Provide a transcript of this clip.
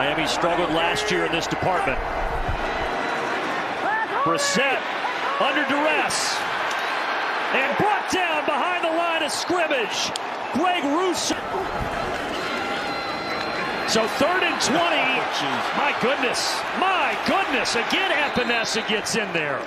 Miami struggled last year in this department. Brissett under duress. And brought down behind the line of scrimmage. Greg Rousseau. So third and 20. My goodness. My goodness. Again, Epenesa gets in there.